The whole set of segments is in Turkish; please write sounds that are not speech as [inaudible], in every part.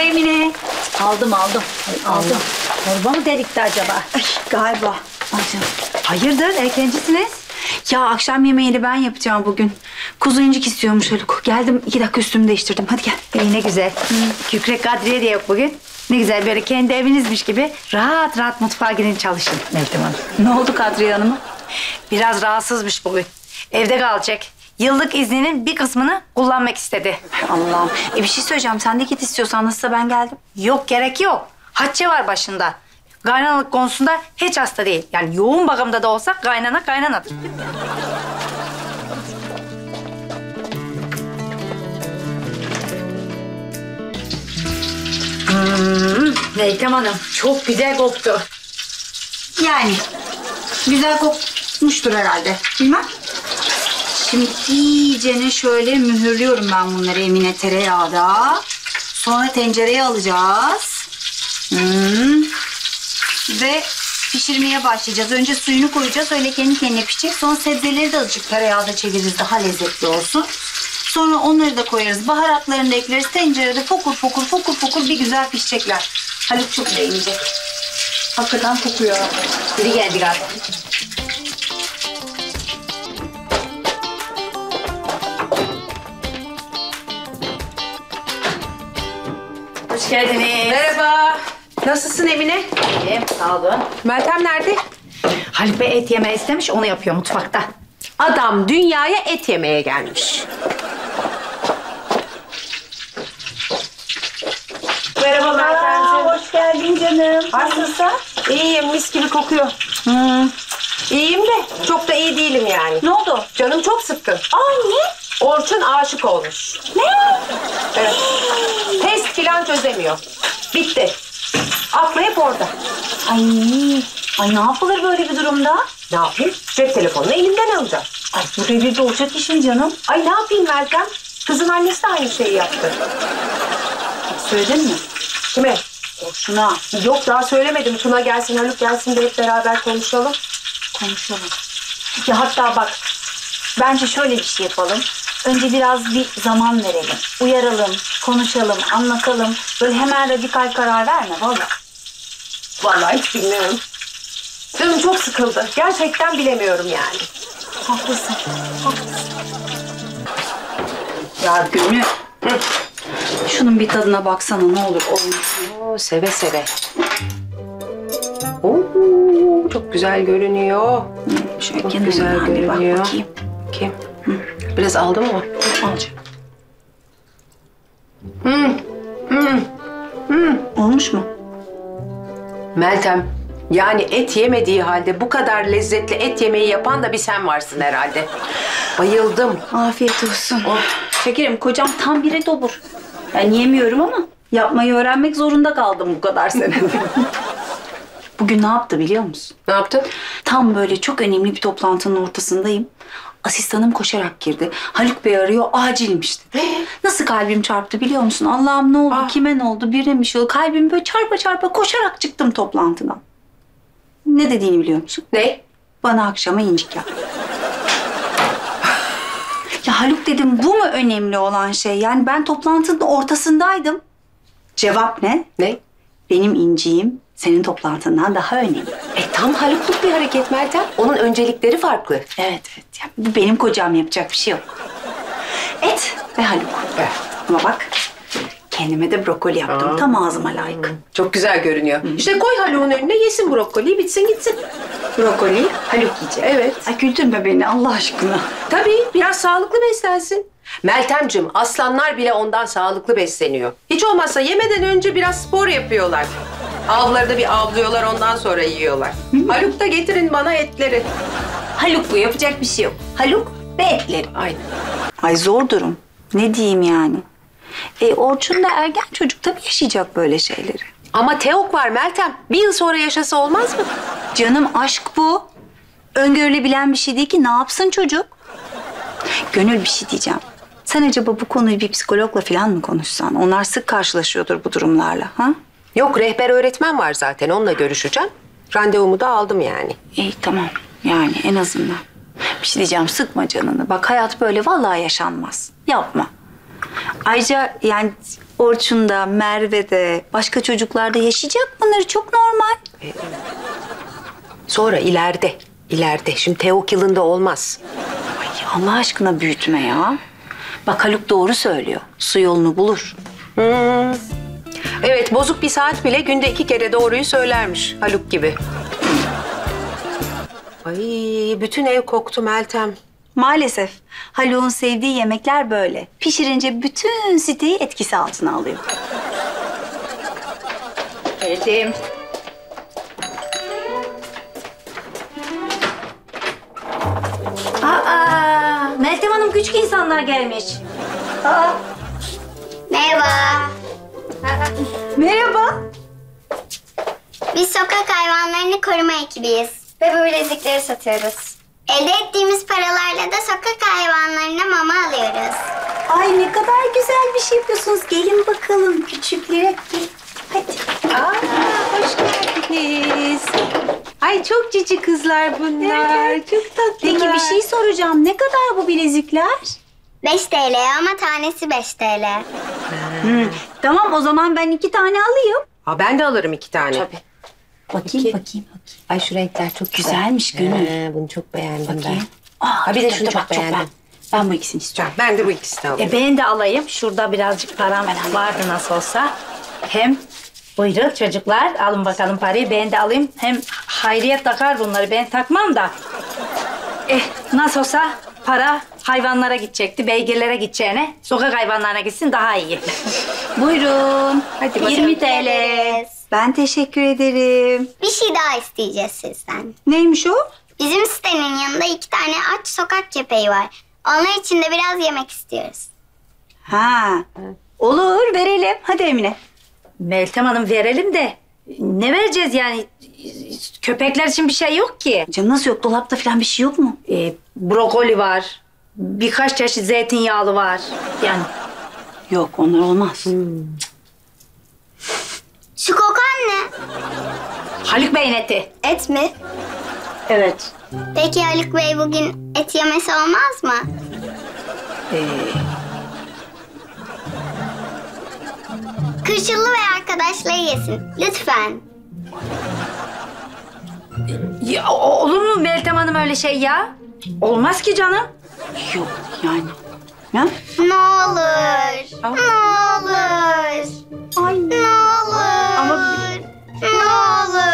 Emine. Aldım aldım. Aldım. Torba mı delikti acaba? Ay, galiba. Al canım. Hayırdır erkencisiniz? Ya akşam yemeğini ben yapacağım bugün. Kuzu incik istiyormuş Haluk. Geldim iki dakika üstümü değiştirdim. Hadi gel. İyi ne güzel. Kükrek Kadriye de yok bugün. Ne güzel böyle kendi evinizmiş gibi rahat rahat mutfağa girin çalışın Meltem Hanım. Ne oldu Kadriye Hanım'a? Biraz rahatsızmış bugün. Evde kalacak. Yıllık izninin bir kısmını kullanmak istedi. Allah'ım. E bir şey söyleyeceğim. Sen de git istiyorsan. Nasılsa ben geldim. Yok gerek yok. Hatice var başında. Kaynanalık konusunda hiç hasta değil. Yani yoğun bakımda da olsa kaynana kaynanadır. Hmm, Meltem Hanım çok güzel koktu. Yani güzel kokmuştur herhalde. Bilmem. Şimdi iyicene şöyle mühürlüyorum ben bunları Emine tereyağda. Sonra tencereye alacağız. Hmm. Ve pişirmeye başlayacağız. Önce suyunu koyacağız. Öyle kendi kendine pişecek. Sonra sebzeleri de azıcık tereyağda çeviririz. Daha lezzetli olsun. Sonra onları da koyarız. Baharatlarını da ekleriz. Tencerede fokur fokur fokur fokur bir güzel pişecekler. Haluk çok beğenecek. Hakikaten kokuyor. Biri geldi galiba. Hoş geldiniz. Merhaba. Nasılsın Emine? İyiyim, sağ olun. Meltem nerede? Haluk Bey et yemeği istemiş, onu yapıyor mutfakta. Adam dünyaya et yemeye gelmiş. Merhaba Meltemciğim. Hoş geldin canım. Nasılsın? İyiyim, mis gibi kokuyor. İyiyim de çok da iyi değilim yani. Ne oldu? Canım çok sıkkın. Aa niye? Orçun aşık olmuş. Ne? Evet. Çözemiyor. Bitti. Aklı hep orada. Ay, ay ne yapılır böyle bir durumda? Ne yapayım? Cep telefonunu elimden alacağım. Ay bu devirde olacak iş mi canım? Ay ne yapayım Meltem? Kızın annesi de aynı şeyi yaptı. Söyledin mi? Kime? Şuna Yok daha söylemedim. Tuna gelsin, Haluk gelsin de hep beraber konuşalım. konuşalım. Ya hatta bak bence şöyle bir şey yapalım. Önce biraz bir zaman verelim. Uyaralım, konuşalım, anlatalım. Böyle hemen radikal karar verme valla. Vallahi hiç bilmiyorum. Canım çok sıkıldı. Gerçekten bilemiyorum yani. Haklısın. Haklısın. Ya Gönül, Şunun bir tadına baksana ne olur. Oo, seve seve. Oo, çok güzel görünüyor. Şöyle Çok güzel bir bak görünüyor. bakayım. Biraz aldın mı? Alacağım. Olmuş mu? Meltem, yani et yemediği halde bu kadar lezzetli et yemeği yapan da bir sen varsın herhalde. Bayıldım. Afiyet olsun. Oh. Şekerim kocam tam biri dobur. Ben yemiyorum ama yapmayı öğrenmek zorunda kaldım bu kadar sene. [laughs] Bugün ne yaptı biliyor musun? Ne yaptın? Tam böyle çok önemli bir toplantının ortasındayım. Asistanım koşarak girdi. Haluk Bey arıyor, acilmiş dedi. Nasıl kalbim çarptı biliyor musun? Allah'ım ne oldu, Ah. kime ne oldu, birine mi şey oldu? Kalbim böyle çarpa çarpa koşarak çıktım toplantıdan. Ne dediğini biliyor musun? Ne? Bana akşama incik yap. ya Haluk dedim bu mu önemli olan şey? Yani ben toplantının ortasındaydım. Cevap ne? Ne? Benim inciğim senin toplantından daha önemli. E tam Halukluk bir hareket Meltem. Onun öncelikleri farklı. Evet evet. Ya, bu benim kocam yapacak bir şey yok. Et ve Haluk. Evet. Ama bak kendime de brokoli yaptım. Tam ağzıma layık. Çok güzel görünüyor. İşte koy Haluk'un önüne yesin brokoliyi bitsin gitsin. Brokoli Haluk yiyecek. Evet. Ay güldürme beni Allah aşkına. Tabii biraz sağlıklı beslensin. Meltemcim aslanlar bile ondan sağlıklı besleniyor. Hiç olmazsa yemeden önce biraz spor yapıyorlar. Avları da bir avlıyorlar ondan sonra yiyorlar. Haluk da getirin bana etleri. Haluk bu yapacak bir şey yok. Haluk ve etleri. Aynen. Ay zor durum. Ne diyeyim yani? E Orçun da ergen çocuk tabii yaşayacak böyle şeyleri. Ama Teok var Meltem. Bir yıl sonra yaşasa olmaz mı? Canım aşk bu. Öngörülebilen bir şey değil ki ne yapsın çocuk? Gönül bir şey diyeceğim. Sen acaba bu konuyu bir psikologla falan mı konuşsan? Onlar sık karşılaşıyordur bu durumlarla. Ha? Yok rehber öğretmen var zaten onunla görüşeceğim. Randevumu da aldım yani. İyi tamam. Yani en azından. Bir şey diyeceğim sıkma canını. Bak hayat böyle vallahi yaşanmaz. Yapma. Ayrıca yani Orçun da, Merve de, başka çocuklar da yaşayacak bunları çok normal. Sonra ileride, ileride. Şimdi Teok yılında olmaz. Ay Allah aşkına büyütme ya. Bak Haluk doğru söylüyor. Su yolunu bulur. Evet, bozuk bir saat bile günde iki kere doğruyu söylermiş Haluk gibi. Ay, bütün ev koktu Meltem. Maalesef Haluk'un sevdiği yemekler böyle. Pişirince bütün siteyi etkisi altına alıyor. Geldim. Aa, Meltem Hanım küçük insanlar gelmiş. Aa, Merhaba. Merhaba. Biz sokak hayvanlarını koruma ekibiyiz. Ve bu bilezikleri satıyoruz. Elde ettiğimiz paralarla da sokak hayvanlarına mama alıyoruz. Ay ne kadar güzel bir şey yapıyorsunuz. Gelin bakalım küçüklere. Gel. Hadi. Aa, hoş geldiniz. Ay çok cici kızlar bunlar. Çok tatlılar. Peki bir şey soracağım. Ne kadar bu bilezikler? 5 TL ama tanesi 5 TL. Tamam o zaman ben iki tane alayım. Aa, ben de alırım iki tane. Bakayım, İki. bakayım, bakayım. Ay şu renkler çok Güzelmiş Gönül. Ee, bunu çok beğendim Bakayım. ben. Aa, Ha, bir de çok- şunu çok- çok beğendim. Ben, ben bu ikisini istiyorum. Ben de bu ikisini alayım. e ben de alayım. Şurada birazcık param vardı nasıl olsa. Hem buyurun çocuklar alın bakalım parayı ben de alayım. Hem Hayriye takar bunları ben takmam da. Eh nasıl olsa para hayvanlara gidecekti. Beygirlere gideceğine sokak hayvanlarına gitsin daha iyi. [laughs] Buyurun. Hadi bakalım. 20 TL. Ben teşekkür ederim. Bir şey daha isteyeceğiz sizden. Neymiş o? Bizim sitenin yanında iki tane aç sokak köpeği var. Onlar için de biraz yemek istiyoruz. Ha. Olur verelim. Hadi Emine. Meltem Hanım verelim de ne vereceğiz yani? Köpekler için bir şey yok ki. Canım nasıl yok? Dolapta falan bir şey yok mu? Ee, brokoli var. Birkaç çeşit zeytinyağlı var. Yani Yok onlar olmaz. Şu kokan ne? Haluk Bey'in eti. Et mi? Evet. Peki Haluk Bey bugün et yemesi olmaz mı? Ee, Kırşıllı ve arkadaşları yesin. Lütfen. ya, o- olur mu Meltem Hanım öyle şey ya? Olmaz ki canım. Yok yani. Ya? Ne olur. Ne olur. Ay. Ne olur. Ama- Ne olur.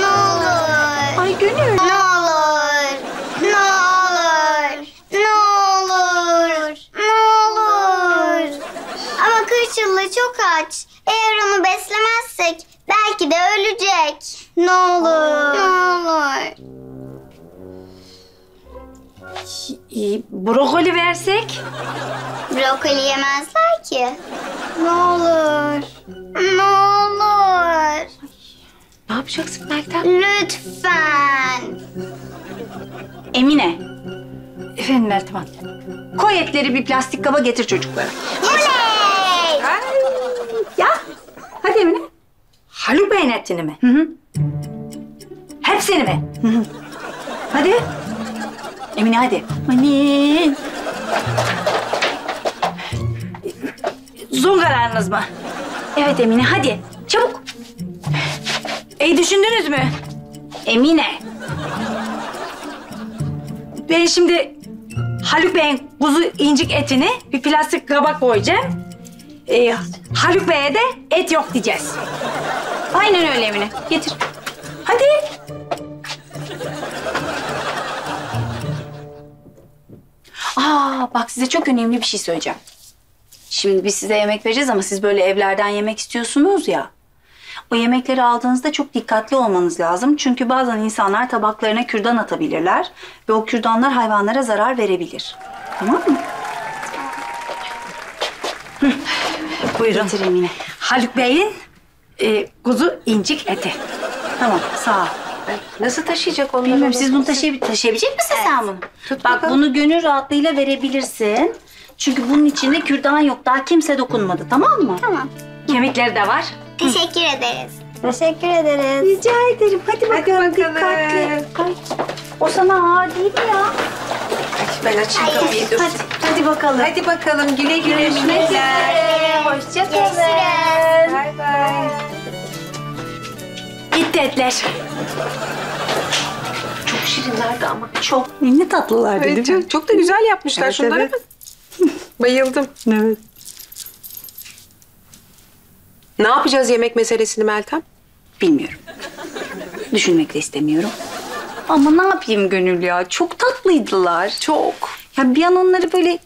Ne olur. Ay Gönül. Ne olur. Ne olur. Ne olur. Ne olur. Ama kırçıllı çok aç. Eğer onu beslemezsek belki de ölecek. Ne olur. Ee, brokoli versek? Brokoli yemezler ki. Ne olur. Ne olur. Ne yapacaksın Meltem? Lütfen. Emine. Efendim Meltem Hanım. Koy etleri bir plastik kaba getir çocuklara. Oley! Ya. Hadi Emine. Haluk Bey'in etini mi? Hı hı. Hepsini mi? Hadi. Emine hadi. Amin. Son kararınız mı? Evet Emine hadi. Çabuk. İyi düşündünüz mü? Emine. Ben şimdi Haluk Bey'in kuzu incik etini bir plastik kaba koyacağım. Ee, Haluk Bey'e de et yok diyeceğiz. Aynen öyle Emine. Getir. Hadi. Aa bak size çok önemli bir şey söyleyeceğim. Şimdi biz size yemek vereceğiz ama siz böyle evlerden yemek istiyorsunuz ya. O yemekleri aldığınızda çok dikkatli olmanız lazım. Çünkü bazen insanlar tabaklarına kürdan atabilirler. Ve o kürdanlar hayvanlara zarar verebilir. Tamam mı? Buyurun. Getir Emine. Haluk Bey'in e, kuzu incik eti. Tamam sağ ol. Nasıl taşıyacak onları? Bilmiyorum siz bunu taşıyab- taşıyabilecek misin sen bunu? Tut Bak bakalım. bunu gönül rahatlığıyla verebilirsin. Çünkü bunun içinde kürdan yok. Daha kimse dokunmadı tamam mı? Tamam. Kemikleri de var. Teşekkür ederiz. Teşekkür ederiz. Rica ederim. Hadi bakalım, bakalım. dikkatli. Ay, o sana ağır değil mi ya? Ben açayım kapıyı dur. Hadi, hadi bakalım. Hadi bakalım güle güle Görüşmek minikler. Hoşçakalın. Bay bay. Gitti etler. Çok şirinlerdi ama çok. Ne tatlılar değil Evet, mi? çok, çok da güzel yapmışlar Evet, şunları. evet. [laughs] Bayıldım. Evet. Ne yapacağız yemek meselesini Meltem? Bilmiyorum. Düşünmek de istemiyorum. Ama ne yapayım Gönül ya? Çok tatlıydılar. Çok. Ya bir an onları böyle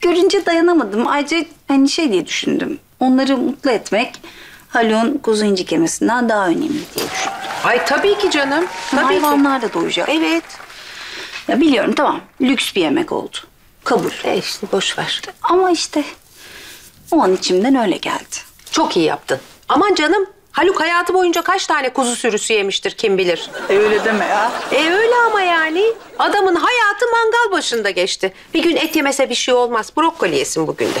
görünce dayanamadım. Ayrıca hani şey diye düşündüm. Onları mutlu etmek Haluk'un kuzu incik yemesinden daha önemli diye düşündüm. Ay tabii ki canım. Tabii ki. Hayvanlar da doyacak. Evet. Ya biliyorum tamam. Lüks bir yemek oldu. Kabul. E işte boş ver. Ama işte o an içimden öyle geldi. Çok iyi yaptın. Aman canım. Haluk hayatı boyunca kaç tane kuzu sürüsü yemiştir kim bilir. öyle deme ya. E öyle ama yani. Adamın hayatı mangal başında geçti. Bir gün et yemese bir şey olmaz. Brokoli yesin bugün de.